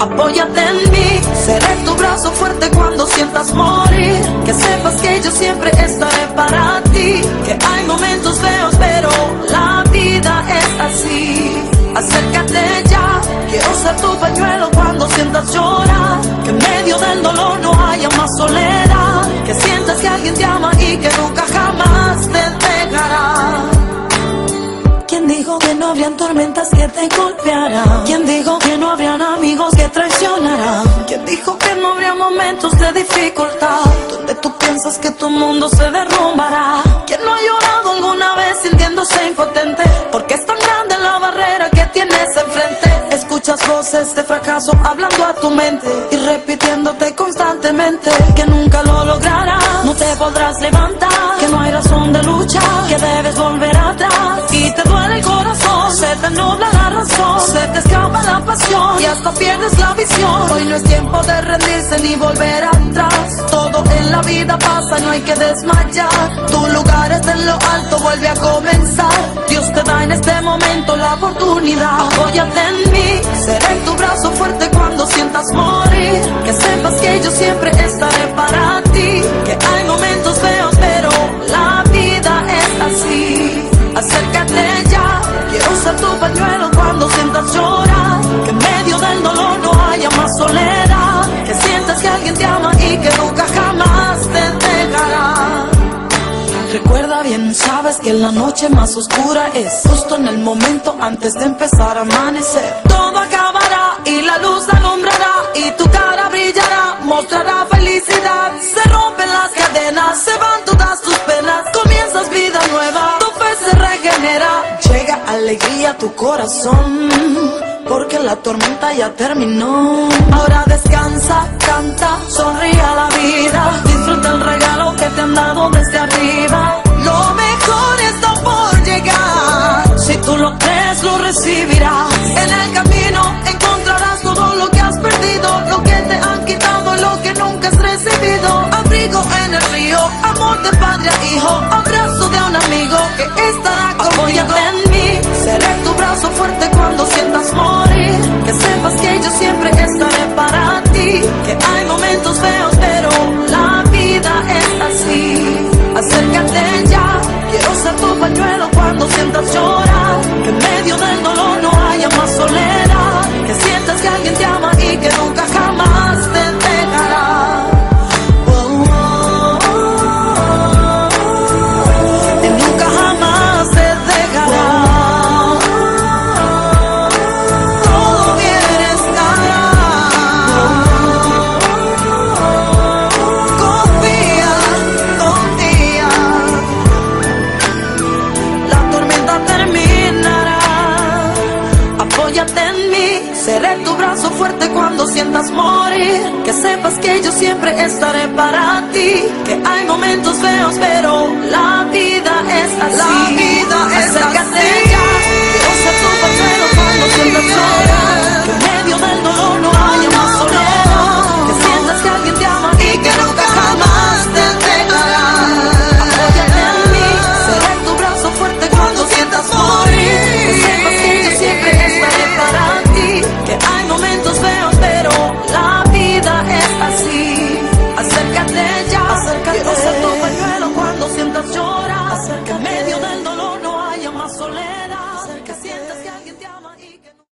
apóyate en mí. Seré tu brazo fuerte cuando sientas morir. Que sepas que yo siempre estaré para ti. Que hay momentos feos, pero la vida es así. Acércate ya, quiero ser tu pañuelo cuando sientas llorar. Que en medio del dolor no haya más soledad. Que sientas que alguien te ama y que nunca jamás te dejará. ¿Quién dijo que no habrían tormentas que te golpearán? ¿Quién dijo que no habrían amigos que traicionarán? ¿Quién dijo que no habría momentos de dificultad? Donde tú piensas que tu mundo se derrumbará. ¿Quién no ha llorado alguna vez sintiéndose impotente? Porque es tan grande la barrera que tienes enfrente. Escuchas voces de fracaso hablando a tu mente y repitiéndote constantemente que nunca lo lograrás. No te podrás levantar, que no hay razón de luchar, que debes volver atrás se te nubla la razón, se te escapa la pasión y hasta pierdes la visión. Hoy no es tiempo de rendirse ni volver atrás. Todo en la vida pasa, no hay que desmayar. Tu lugar es en lo alto, vuelve a comenzar. Dios te da en este momento la oportunidad. Apóyate en mí, seré tu brazo fuerte cuando sientas morir. Que sepas que yo siempre estaré para bien, sabes que la noche más oscura es justo en el momento antes de empezar a amanecer. Todo acabará y la luz alumbrará y tu cara brillará, mostrará felicidad. Se rompen las cadenas, se van todas tus penas, comienzas vida nueva, tu fe se regenera. Llega alegría a tu corazón. Porque la tormenta ya terminó. Ahora descansa, canta, sonríe a la vida. Disfruta el regalo que te han dado desde arriba. Lo cuando sientas morir. Que sepas que yo siempre estaré para ti. Que hay momentos feos, pero la vida es así. Amen.